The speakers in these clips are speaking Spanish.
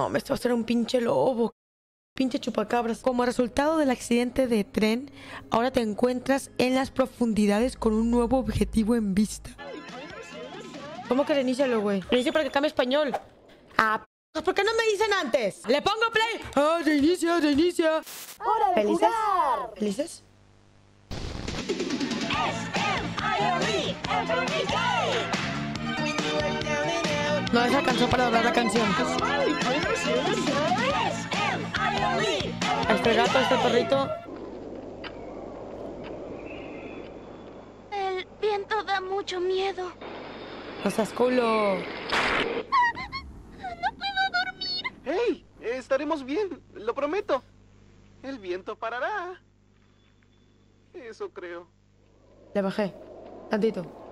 mames, esto va a ser un pinche lobo. Pinche chupacabras. Como resultado del accidente de tren, ahora te encuentras en las profundidades con un nuevo objetivo en vista. ¿Cómo que reinícialo, güey? Reinicia para que cambie español. Ah, ¿por qué no me dicen antes? ¡Le pongo play! ¡Ah, reinicia, reinicia! ¡Hora de ¿Felices? jugar! ¿Felices? No, esa canción para doblar la canción. Este gato, este perrito. El viento da mucho miedo. No seas culo. ¡Hey! Estaremos bien, lo prometo. El viento parará. Eso creo. Le bajé. Tantito.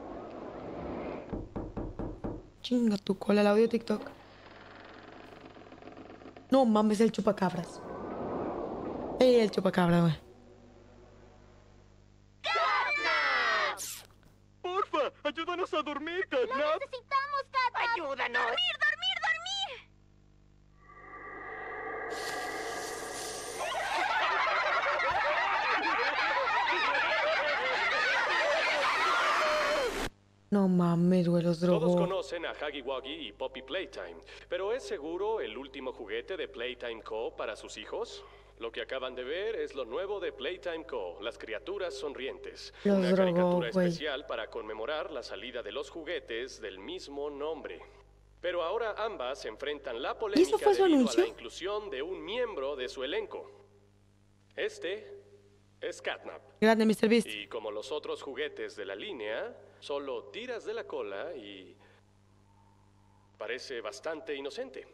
Chinga tu cola, el audio de TikTok. No mames, el chupacabras. Ey, el chupacabra, güey. ¡Porfa! ¡Ayúdanos a dormir, Catnap! ¡Necesitamos, Cata! ¡Ayúdanos! ¡Dormir, dormir, dormir! No mames, güey, los Todos drogó. conocen a Huggy Wuggy y Poppy Playtime, pero ¿es seguro el último juguete de Playtime Co. para sus hijos? Lo que acaban de ver es lo nuevo de Playtime Co., las criaturas sonrientes. Los una drogó, caricatura especial para conmemorar la salida de los juguetes del mismo nombre. Pero ahora ambas enfrentan la polémica fue su debido anuncio? a la inclusión de un miembro de su elenco. Este es Catnap. Grande, Mr. Beast. Y como los otros juguetes de la línea, solo tiras de la cola y parece bastante inocente.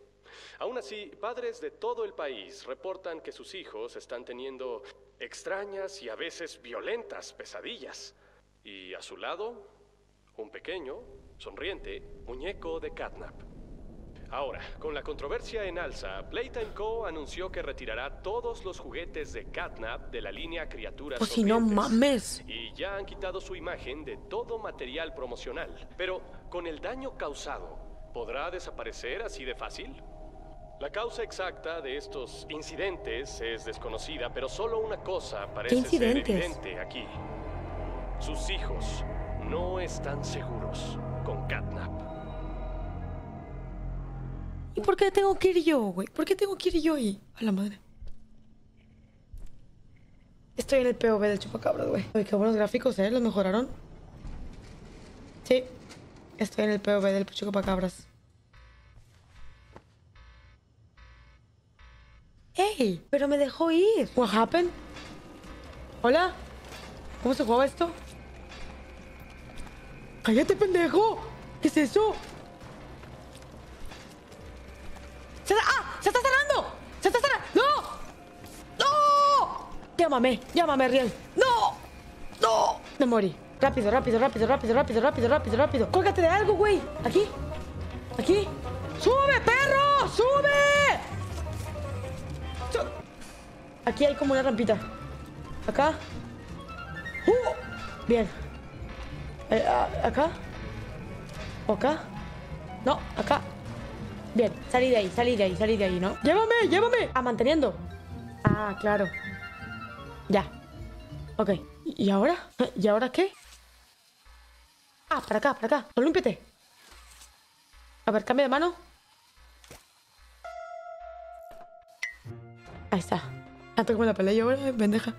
Aún así, padres de todo el país reportan que sus hijos están teniendo extrañas y a veces violentas pesadillas. Y a su lado, un pequeño, sonriente muñeco de Catnap. Ahora, con la controversia en alza, Playtime Co. anunció que retirará todos los juguetes de Catnap de la línea Criaturas Pues si no mames. Y ya han quitado su imagen de todo material promocional. Pero, con el daño causado, ¿podrá desaparecer así de fácil? La causa exacta de estos incidentes es desconocida, pero solo una cosa parece ser evidente aquí. Sus hijos no están seguros con Catnap. ¿Y por qué tengo que ir yo, güey? ¿Por qué tengo que ir yo ahí? A la madre. Estoy en el POV del chupacabras, güey. Uy, qué buenos gráficos, ¿eh? ¿Los mejoraron? Sí. Estoy en el POV del chupacabras. ¡Ey! Pero me dejó ir. What happened? ¿Hola? ¿Cómo se jugaba esto? ¡Cállate, pendejo! ¿Qué es eso? ¡Se, ¡Ah! ¡Se está sanando! ¡Se está sanando! ¡No! ¡No! Llámame, llámame, Riel. ¡No! ¡No! Me morí. Rápido, rápido, rápido, rápido, rápido, rápido, rápido, rápido. Cólgate de algo, güey. Aquí. Aquí. ¡Sube, perro! ¡Sube! Su- Aquí hay como una rampita. Acá. ¡Uh! Bien. Eh, a- acá. ¿O acá? No, acá. Bien, salí de ahí, salí de ahí, salí de ahí, ¿no? ¡Llévame, llévame! Ah, manteniendo. Ah, claro. Ya. Ok. ¿Y ahora? ¿Y ahora qué? Ah, para acá, para acá. Colúmpiate. A ver, cambia de mano. Ahí está. Tanto como la pelea yo ahora, eh, pendeja.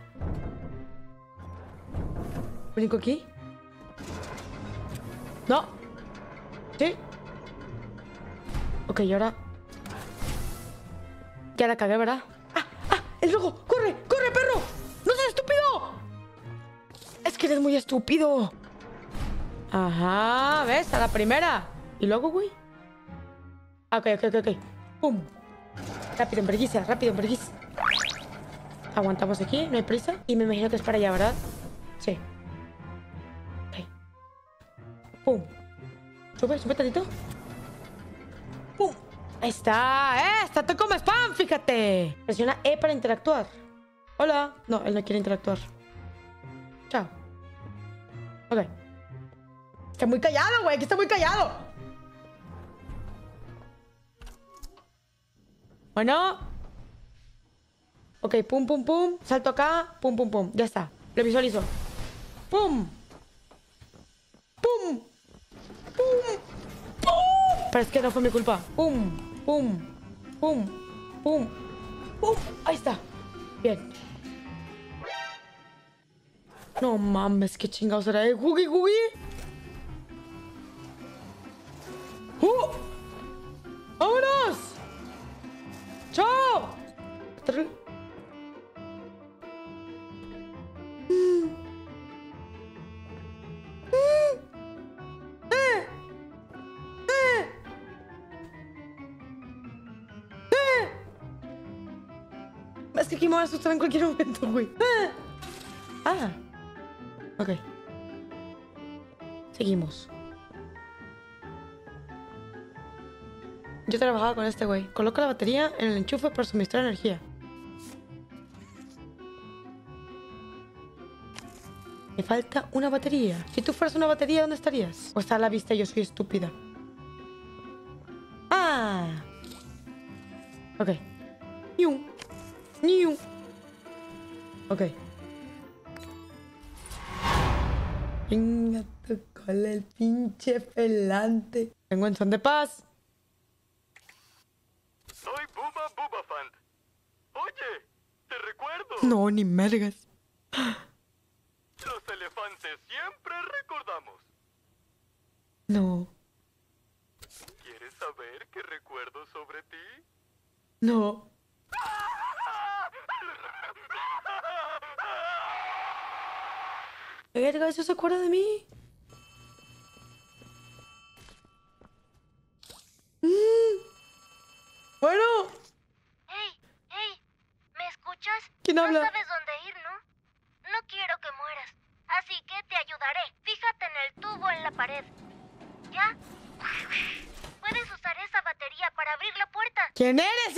Brinco aquí. No. Sí. Ok, y ahora. Ya la cagué, ¿verdad? ¡Ah! ¡Ah! ¡El rojo! ¡Corre! ¡Corre, perro! ¡No seas estúpido! Es que eres muy estúpido. Ajá, ¿ves? A la primera. ¿Y luego, güey? Ah, Ok, ok, ok, ok. ¡Pum! Rápido, en vergüenza, rápido, en vergüenza. Aguantamos aquí, no hay prisa. Y me imagino que es para allá, ¿verdad? Sí. Ok. ¡Pum! Sube, sube tantito. Ahí está. ¡Eh! Está todo como spam, fíjate. Presiona E para interactuar. Hola. No, él no quiere interactuar. Chao. Ok. Está muy callado, güey. Aquí está muy callado. Bueno. Ok, pum, pum, pum. Salto acá. Pum, pum, pum. Ya está. Lo visualizo. ¡Pum! ¡Pum! ¡Pum! ¡Pum! Pero es que no fue mi culpa. ¡Pum! ¡Pum! ¡Pum! ¡Pum! ¡Pum! Ahí está. Bien. No mames, qué chingados era. ¿Eh? ¡Googie, Googie! En cualquier momento, güey. Ah. Ok. Seguimos. Yo trabajaba con este güey. Coloca la batería en el enchufe para suministrar energía. Me falta una batería. Si tú fueras una batería, ¿dónde estarías? O está a la vista yo soy estúpida. Ah. Ok. Ok. Venga, tu cola el pinche pelante. Tengo en son de paz. Soy Bubba Bubafant. Oye, te recuerdo. No, ni mergas. Los elefantes siempre recordamos. No, ¿Quieres saber qué recuerdo sobre ti? no. Verga, ¿eso se acuerda de mí? Mm. Bueno, ¡Hey! ¡Hey! ¿Me escuchas? ¿Quién habla? No sabes dónde ir, ¿no? No quiero que mueras. Así que te ayudaré. Fíjate en el tubo en la pared. ¿Ya? Puedes usar esa batería para abrir la puerta. ¿quién eres,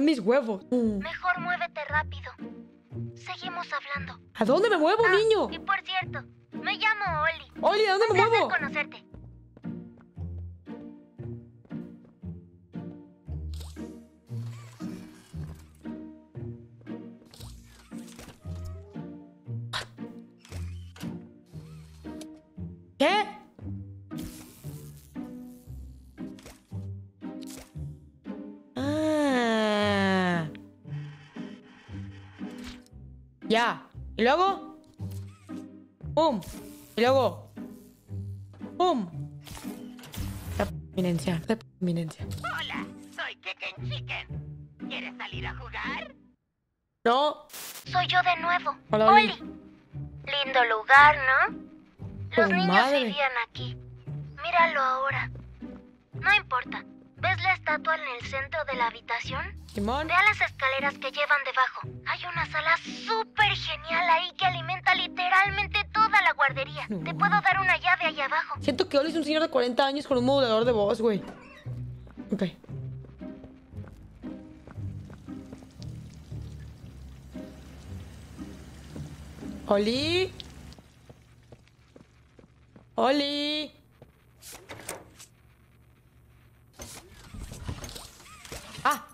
Misión mis huevos. Mejor muévete rápido. Seguimos hablando. ¿A dónde me muevo, Ah, niño? Y por cierto, me llamo Oli. Oli, ¿a dónde me muevo? conocerte. Ya. ¿Y luego? ¡Pum! Y luego. ¡Pum! La eminencia. La eminencia. Hola, soy Keken Chicken. ¿Quieres salir a jugar? No. Soy yo de nuevo. Hola, Oli. Lindo lugar, ¿no? Los Oh, niños madre. vivían aquí. Míralo ahora. No importa. ¿Ves la estatua en el centro de la habitación? Simón. Ve a las escaleras que llevan debajo. Hay una sala súper genial ahí que alimenta literalmente toda la guardería. No. Te puedo dar una llave ahí abajo. Siento que Oli es un señor de 40 años con un modulador de voz, güey. Ok. Oli. Oli. Ah.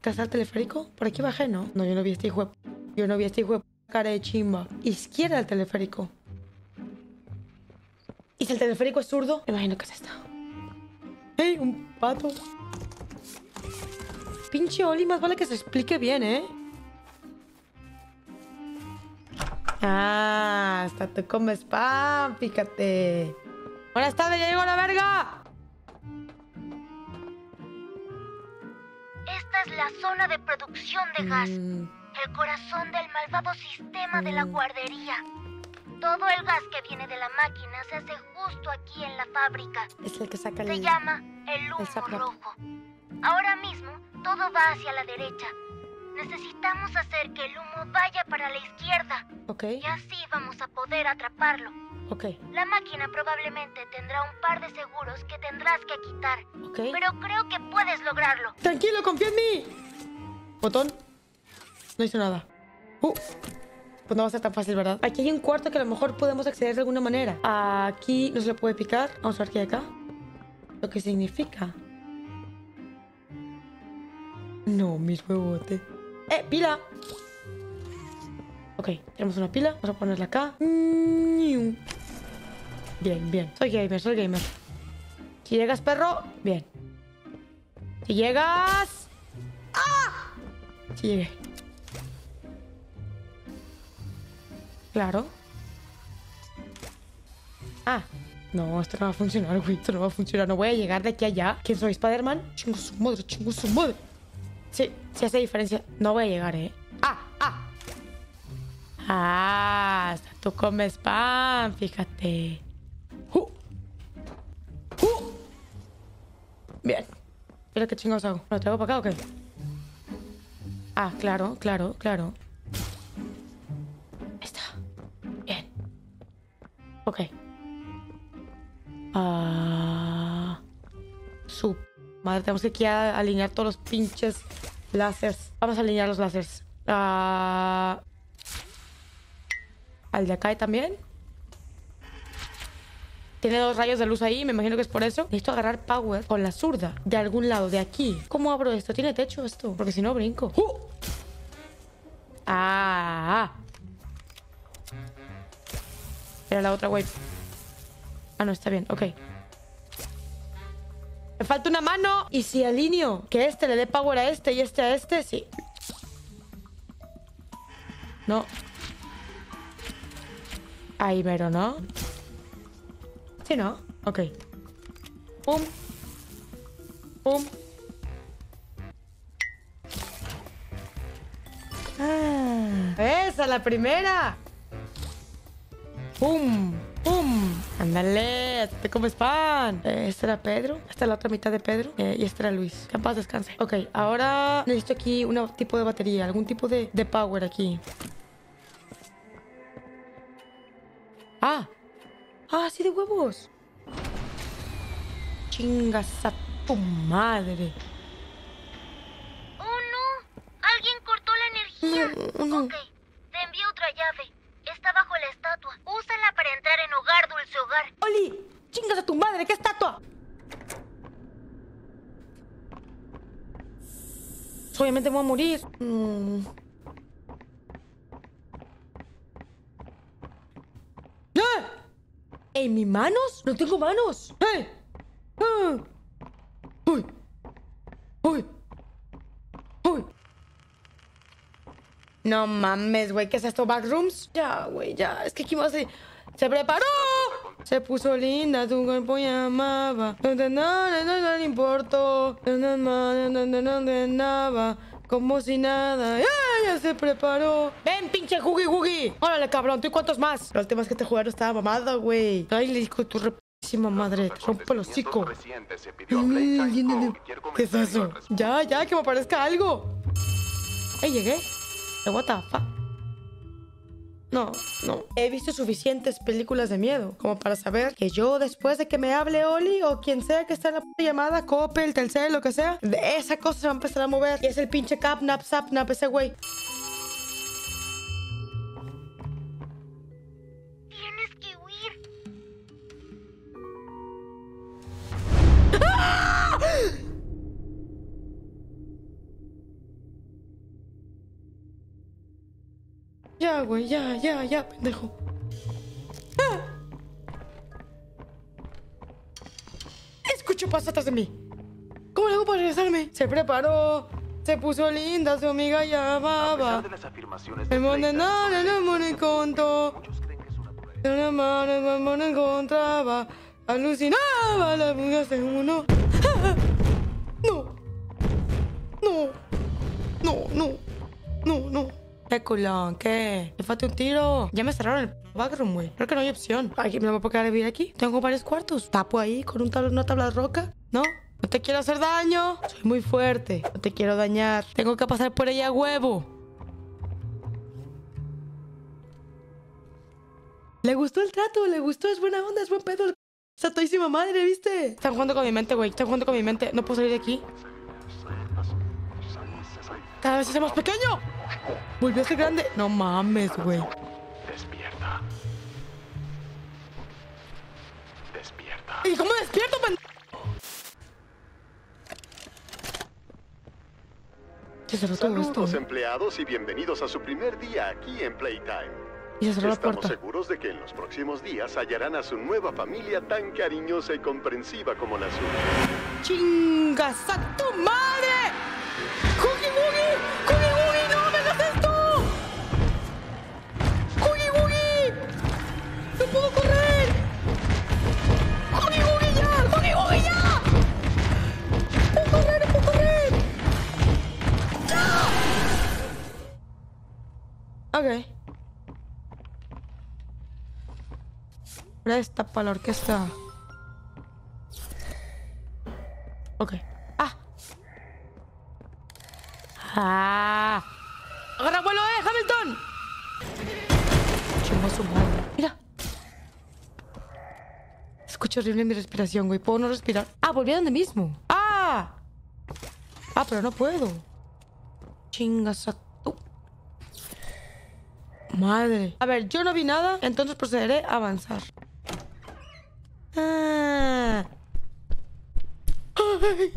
¿Casa del teleférico? Por aquí bajé, ¿no? No, yo no vi este hijo de... Yo no vi este hijo de cara de chimba. Izquierda del teleférico. ¿Y si el teleférico es zurdo? Me imagino que es esto. ¡Ey! Un pato. Pinche Oli, más vale que se explique bien, ¿eh? Ah, hasta tú comes pan, fíjate. Buenas tardes, ya llegó la verga. Es la zona de producción de gas. Mm, El corazón del malvado sistema de la guardería. Todo el gas que viene de la máquina se hace justo aquí en la fábrica. es el que saca Se el... llama el humo rojo. Ahora mismo todo va hacia la derecha. Necesitamos hacer que el humo vaya para la izquierda Ok, y así vamos a poder atraparlo. Ok, La máquina probablemente tendrá un par de seguros que tendrás que quitar, ok. pero creo que puedes lograrlo. Tranquilo, confía en mí. Botón. No hizo nada. Uh. Pues no va a ser tan fácil, ¿verdad? Aquí hay un cuarto que a lo mejor podemos acceder de alguna manera. Aquí no se le puede picar. Vamos a ver qué hay acá. Lo que significa. No, mis huevotes. ¡Eh, pila! Ok, tenemos una pila. Vamos a ponerla acá. Bien, bien. Soy gamer, soy gamer. Si llegas, perro, bien. Si llegas... ¡Ah! Si llegué. Claro. Ah. No, esto no va a funcionar, güey. Esto no va a funcionar. No voy a llegar de aquí a allá. ¿Quién soy? ¿Spider-Man? Chingo su madre, chingo su madre. Sí, sí hace diferencia. No voy a llegar, ¿eh? ¡Ah! ¡Ah! Ah, tú comes pan, fíjate. Mira qué chingados hago. ¿Lo traigo para acá o qué? Ah, claro, claro, claro. Está. Bien. Ok. Ah. Su madre, tenemos que alinear todos los pinches láseres. Vamos a alinear los láseres. Ah. Al de acá también. Tiene dos rayos de luz ahí, me imagino que es por eso. Necesito agarrar power con la zurda de algún lado, de aquí. ¿Cómo abro esto? ¿Tiene techo esto? Porque si no, brinco. ¡Uh! Ah. Era la otra, güey. Ah, no, está bien. Ok. Me falta una mano. Y si alineo que este le dé power a este y este a este, sí. No. Ahí mero, ¿no? Sí, ¿no? Ok. Pum. Pum. Ah. ¡Esa, la primera! ¡Pum! ¡Pum! ¡Ándale! ¡Te comes pan! Eh, Este era Pedro. Esta es la otra mitad de Pedro. Eh, y este era Luis. Que en paz descanse. Ok, ahora necesito aquí un tipo de batería. Algún tipo de, de power aquí. ¡Ah! ¡Ah, sí de huevos! ¡Chingas a tu madre! ¡Oh, no! Alguien cortó la energía. No, no. Ok, te envío otra llave. Está bajo la estatua. Úsala para entrar en Hogar Dulce Hogar. ¡Oli! ¡Chingas a tu madre! ¡Qué estatua! Obviamente me voy a morir. Mm. ¡Eh! ¿En mis manos? ¡No tengo manos! ¡Eh! ¡Ah! ¡Uy! ¡Uy! ¡Uy! No mames, güey, ¿qué es esto? ¿Backrooms? Ya, güey, ya. Es que aquí más se... ¡Se preparó! Se puso linda, tu cuerpo llamaba. No, no, no, no, no, no le importó. No, no, no, no, no, no, no, no, nada. Como si nada. ¡Ya, ya se preparó! ¡Ven, pinche Jugi Jugi! ¡Órale, cabrón! ¿Tú y cuántos más? El tema es que este jugador estaba mamado, güey. Ay, le dijo tu repísima madre. Te rompo el hocico. ¿Qué es eso? Ya, ya, que me aparezca algo. ¡Ey, llegué! ¿De what the fuck? No, no. He visto suficientes películas de miedo como para saber que yo, después de que me hable Oli o quien sea que está en la puta llamada, Coppel, Telcel, lo que sea, de esa cosa se va a empezar a mover. Y es el pinche Capnap, Sapnap, ese güey. Güey, ya, ya, ya, pendejo. ¡Ah! Escucho pasos atrás de mí. ¿Cómo le hago para regresarme? Se preparó, se puso linda, su amiga llamaba. de de Blake mone, no, no, no, encontró. De una mano, me mone encontraba. Alucinaba, la amiga se uno. ¡Ah! No. No. No, no. No, no. ¿Qué culón? ¿Qué? ¿Le falta un tiro? Ya me cerraron el backroom, güey. Creo que no hay opción. Aquí me voy a quedar a vivir aquí. Tengo varios cuartos. Tapo ahí con un tabla, una tabla de roca. ¿No? No te quiero hacer daño. Soy muy fuerte. No te quiero dañar. Tengo que pasar por ella a huevo. Le gustó el trato, le gustó, es buena onda, es buen pedo. Está todísima madre, ¿viste? Están jugando con mi mente, güey. Están jugando con mi mente. No puedo salir de aquí. Cada vez es más pequeño. Volvió a ser grande. No mames, güey. Despierta. Despierta. ¿Y cómo despierto, pendejo? Se cerró todo esto. Saludos ¿eh? empleados y bienvenidos a su primer día aquí en Playtime. Y se cerró la Estamos puerta. seguros de que en los próximos días hallarán a su nueva familia tan cariñosa y comprensiva como la suya. ¡Chingas a tu madre! Ok. Presta para la orquesta. Ok. ¡Ah! ¡Ah! ¡Agarra vuelo, eh, Hamilton! Chinga su madre. Mira. Escucho horrible mi respiración, güey. ¿Puedo no respirar? Ah, volví a donde mismo. ¡Ah! Ah, pero no puedo. Chingas a. Madre. A ver, yo no vi nada, entonces procederé a avanzar. Ah. Ay.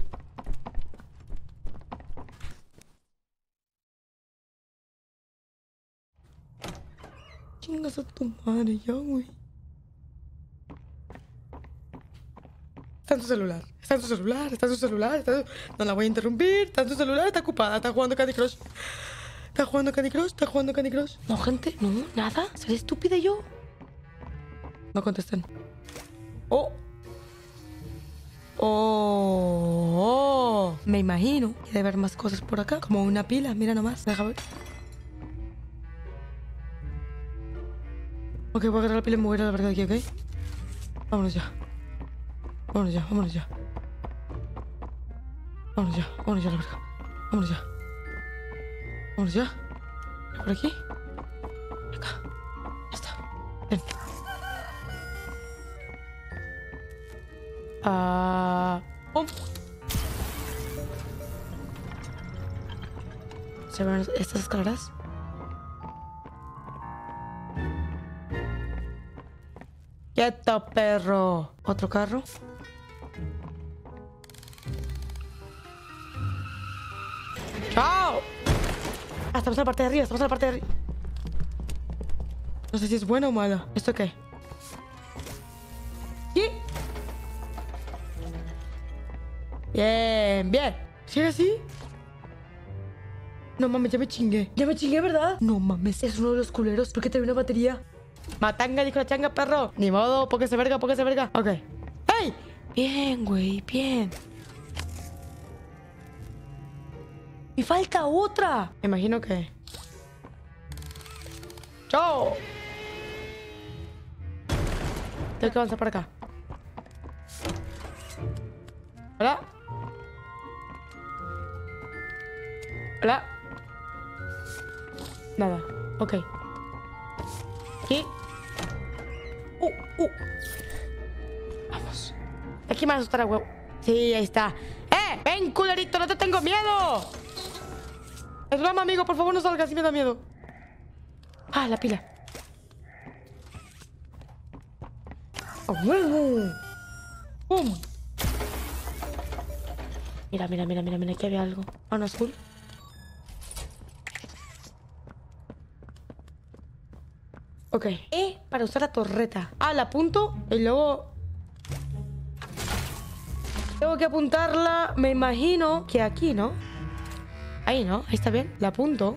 Chingas a tu madre ya, güey. Está en su celular. Está en su celular. Está en su celular. está en su- No la voy a interrumpir. Está en su celular. Está ocupada. Está jugando Candy Crush. Está jugando Candy Crush. Está jugando Candy Crush. No, gente. No, nada. Seré estúpida yo. No contesten. Oh. Oh. Me imagino que debe haber más cosas por acá. Como una pila. Mira nomás. Deja ver. Ok, voy a agarrar la pila y me voy a ir a la verga de aquí, ¿ok? Vámonos ya. Vámonos ya, vámonos ya. Vámonos ya, vámonos ya la verga. Vámonos ya. Vámonos ya. Por aquí. Acá. Ya está. Ven. Ah. ¡Pum! ¿Se ven estas escaleras? ¡Quieto, perro! ¿Otro carro? ¡Chao! Ah, estamos en la parte de arriba, estamos en la parte de arriba. No sé si es buena o mala. ¿Esto qué? ¿Qué? Bien, bien. ¿Sigue así? No mames, ya me chingué. Ya me chingué, ¿verdad? No mames, es uno de los culeros. ¿Por qué te una batería? Matanga, dijo la changa, perro. Ni modo, póquese verga, póquese verga. Ok. ¡Ey! Bien, güey, bien. Y falta otra. Me imagino que. ¡Chao! Tengo que avanzar para acá. Hola. Hola. Nada. Ok. Aquí. Uh, uh. Vamos. Aquí me va a asustar a huevo. Sí, ahí está. ¡Eh! ¡Ven, culerito! ¡No te tengo miedo! Es amigo. Por favor, no salgas. Sí me da miedo. Ah, la pila. ¡A huevo! ¡Pum! Mira, mira, mira, mira, mira. Aquí había algo. Ah, no, azul. Ok. E para usar la torreta. Ah, la apunto y luego... Tengo que apuntarla, me imagino que aquí, ¿no? Ahí, ¿no? Ahí está bien. La apunto.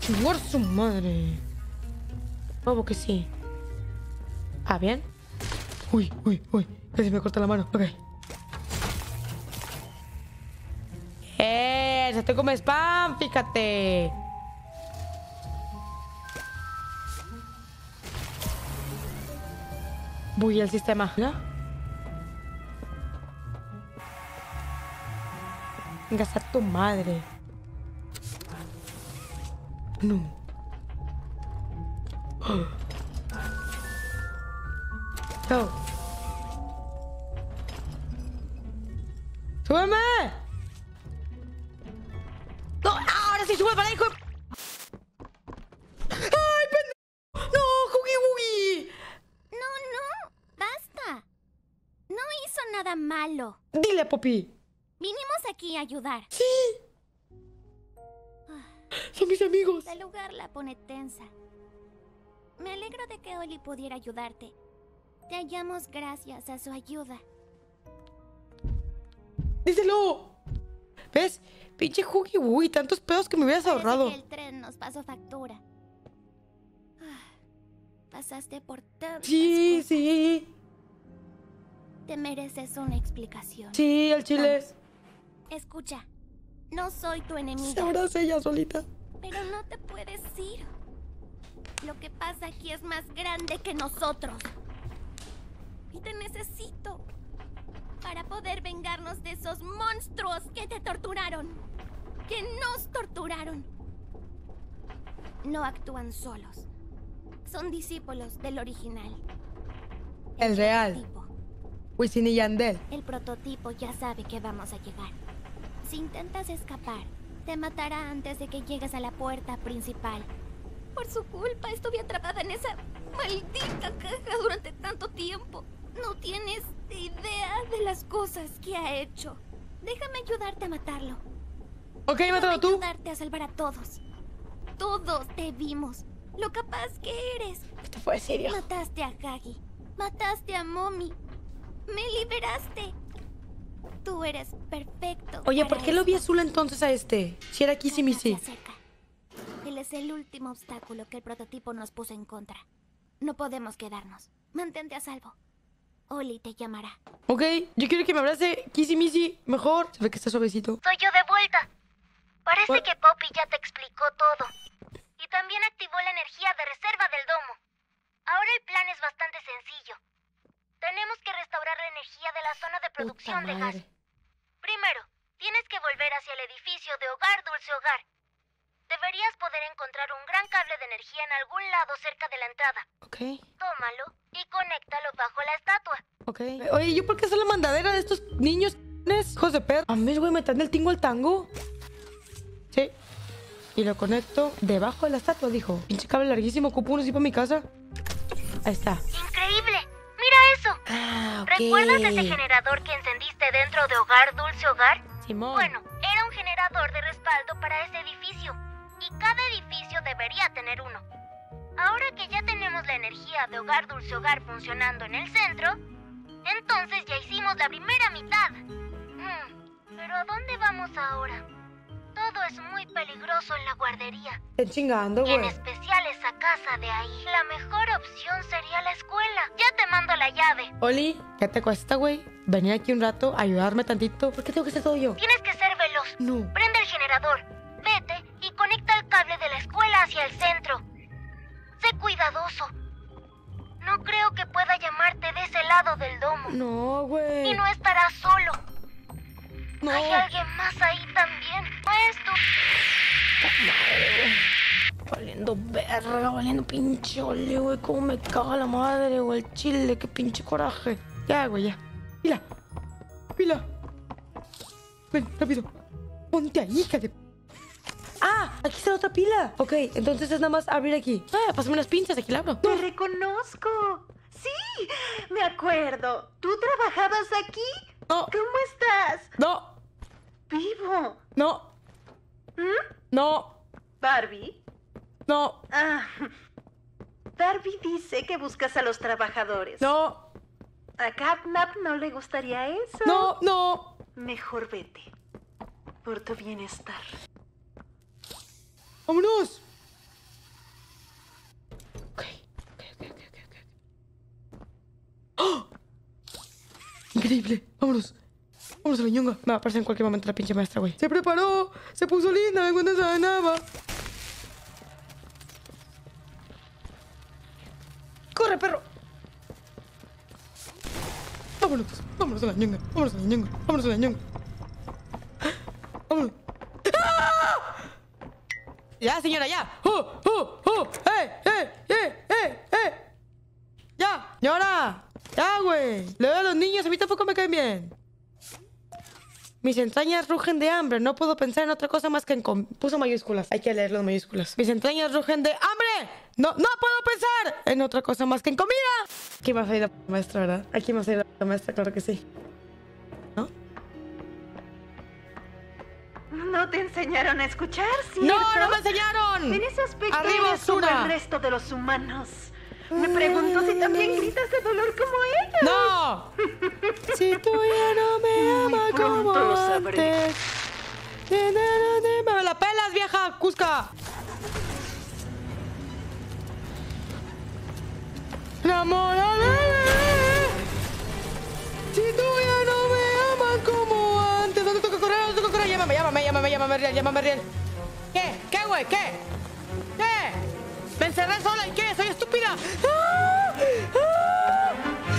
Chingar su madre. Como que sí. Ah, bien. Uy, uy, uy. Casi me corta la mano. Ok. ¡Eh! Se te spam, fíjate. Voy al sistema. ¿Ya? Venga, a tu madre. No. Go. ¡Súbeme! ¡No! ¡Ahora sí sube para hijo! de- ¡Ay, pendejo! ¡No, Huggy Wuggy! No, no, basta. No hizo nada malo. Dile, Poppy. Vinimos aquí a ayudar. Sí. Son mis amigos. El lugar la pone tensa. Me alegro de que Oli pudiera ayudarte. Te hallamos gracias a su ayuda. Díselo. ¿Ves? Pinche Huggy Wuggy, tantos pedos que me hubieras Parece ahorrado. que el tren nos pasó factura. Ah, Pasaste por tantas Sí, cosas. sí. Te mereces una explicación. Sí, el chile. Escucha, no soy tu enemiga, es ella solita. pero no te puedes ir. Lo que pasa aquí es más grande que nosotros. Y te necesito para poder vengarnos de esos monstruos que te torturaron. Que nos torturaron. No actúan solos. Son discípulos del original. El real. prototipo. Wisin y Yandel. El prototipo ya sabe que vamos a llegar. Si intentas escapar, te matará antes de que llegues a la puerta principal. Por su culpa estuve atrapada en esa maldita caja durante tanto tiempo. No tienes idea de las cosas que ha hecho. Déjame ayudarte a matarlo. Ok, Déjame mátalo tú. ayudarte a salvar a todos. Todos te vimos. Lo capaz que eres. Esto fue serio. Mataste a Hagi. Mataste a Mommy. Me liberaste. Tú eres perfecto. Oye, ¿por qué lo vi azul entonces a este? Si era acerca. Él es el último obstáculo que el prototipo nos puso en contra. No podemos quedarnos. Mantente a salvo. Oli te llamará. Ok, yo quiero que me abrace Kissy Missy mejor. Se ve que está suavecito. Soy yo de vuelta. Parece What? que Poppy ya te explicó todo. Y también activó la energía de reserva del domo. Ahora el plan es bastante sencillo. Tenemos que restaurar la energía de la zona de producción de gas. Primero, tienes que volver hacia el edificio de Hogar Dulce Hogar. Deberías poder encontrar un gran cable de energía en algún lado cerca de la entrada. Ok, Tómalo y conéctalo bajo la estatua. ok. Oye, ¿yo por qué soy la mandadera de estos niños? Hijos de perro. A mí, güey, me traen el tingo al tango. Sí. Y lo conecto debajo de la estatua, dijo. Pinche cable larguísimo, ocupo uno así para mi casa. Ahí está. ¡Increíble! Ah. ¿Recuerdas ese generador que encendiste dentro de Hogar Dulce Hogar? Simón. Bueno, era un generador de respaldo para ese edificio. Y cada edificio debería tener uno. Ahora que ya tenemos la energía de Hogar Dulce Hogar funcionando en el centro, entonces ya hicimos la primera mitad. Hmm, pero ¿a dónde vamos ahora? Todo es muy peligroso en la guardería. Están chingando, Y en güey. especial esa casa de ahí. La mejor opción sería la escuela. Ya te mando la llave. Oli, ¿qué te cuesta, güey? Venir aquí un rato, ayudarme tantito. ¿Por qué tengo que hacer todo yo? Tienes que ser veloz. No. Prende el generador. Vete y conecta el cable de la escuela hacia el centro. Sé cuidadoso. No creo que pueda llamarte de ese lado del domo. No, güey. Y no estarás solo. No. Hay alguien más ahí también. No es tú. Valiendo verga, valiendo pinche ole, güey. Cómo me caga la madre, güey. El chile, qué pinche coraje. Ya, güey, ya. Pila. Pila. Ven, rápido. Ponte ahí, hija de... Ah, aquí está la otra pila. Ok, entonces es nada más abrir aquí. Ah, pásame unas pinzas, aquí la abro. Te reconozco. Sí, me acuerdo. ¿Tú trabajabas aquí? No, ¿Cómo estás? no, Vivo. no, ¿Mm? no, Barbie. no, Ah. Barbie dice que buscas a los trabajadores. no, A Catnap no le gustaría eso. no, no. Mejor vete. Por tu bienestar. ¡Vámonos! Ok, ok, ok, ok, ok, ok. ¡Oh! Increíble, vámonos. Vámonos a la ñonga. Me va a aparecer en cualquier momento la pinche maestra, güey. Se preparó, se puso linda en cuando sanaba. ¡Corre, perro! Vámonos, vámonos a la ñonga, vámonos a la ñonga, vámonos a la ñonga. Ya, señora, ya. ¡Uh, uh, uh! ¡Eh, eh, eh, eh, eh! ¡Ya! ¡Señora! ¡Ya, güey! Le doy a los niños, a mí tampoco me caen bien. Mis entrañas rugen de hambre. No puedo pensar en otra cosa más que en... com- Puso mayúsculas. Hay que leerlo en mayúsculas. Mis entrañas rugen de hambre. No, no puedo pensar en otra cosa más que en comida. Aquí me ha salido la maestra, ¿verdad? Aquí me ha salido la maestra, claro que sí. ¿No? ¿No te enseñaron a escuchar, cierto? ¡No, no me enseñaron! En ese aspecto ¡Arriba, eres como Osuna! el resto de los humanos. Me pregunto si también gritas de dolor como ella. ¡No! Si tú ya no me amas como lo antes. ¡Me la pelas, vieja Cusca! ¡Enamórame! Si tú ya no me amas como antes. ¿Dónde tengo que correr? ¿Dónde tengo que correr? Llámame, llámame, llámame, llámame, llámame, Riel. ¿Qué? ¿Qué, güey? ¿Qué? ¿Me encerré sola y qué? ¿Soy estúpida? ¡Ah! ¡Ah!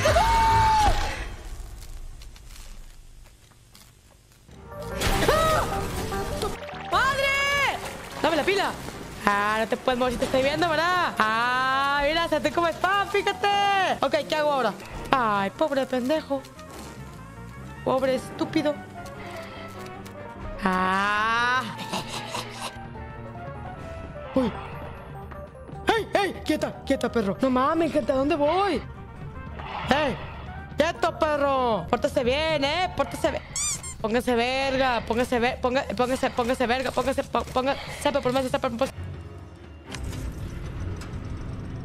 ¡Ah! ¡Madre! ¡Dame la pila! Ah, no te puedes mover si te estoy viendo, ¿verdad? Ah, mira, se te como spam, fíjate. Ok, ¿qué hago ahora? Ay, pobre pendejo. Pobre estúpido. Ah. Uy. ¡Ey! ¡Quieta, quieta, perro! ¡No mames, gente! ¿A dónde voy? ¡Ey! ¡Quieto, perro! Pórtese bien, ¿eh? Pórtese bien. Póngase verga, póngase ver, ponga, póngase, póngase verga, póngase, pó- ponga, sepa por más, sepa por más.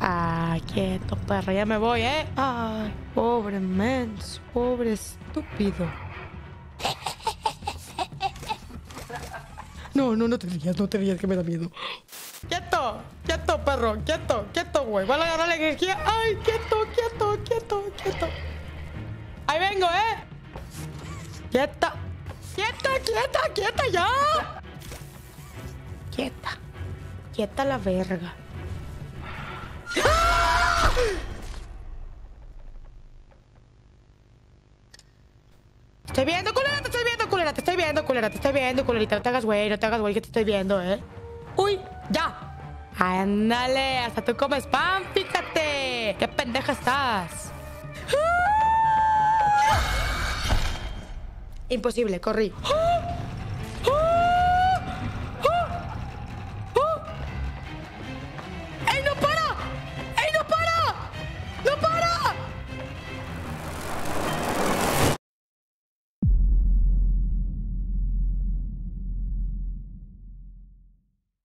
Ah, quieto, perro, ya me voy, ¿eh? Ay, pobre mens, pobre estúpido. No, no, no te rías, no te rías, que me da miedo. ¡Quieto! ¡Quieto, perro! ¡Quieto! ¡Quieto, güey! ¡Van a agarrar la energía! ¡Ay, quieto, quieto, quieto, quieto! ¡Ahí vengo, eh! ¡Quieta! ¡Quieta, quieta, quieta ya! Quieta. Quieta la verga. ¡Ah! Estoy viendo, culera, te estoy viendo, culera, te estoy viendo, culera, te estoy viendo, culerita. No te hagas güey, no te hagas güey, que te estoy viendo, ¿eh? ¡Uy! ¡Ya! ¡Ándale! Hasta tú comes spam, fíjate. ¡Qué pendeja estás! ¡Ah! Imposible, corrí. ¡Ah!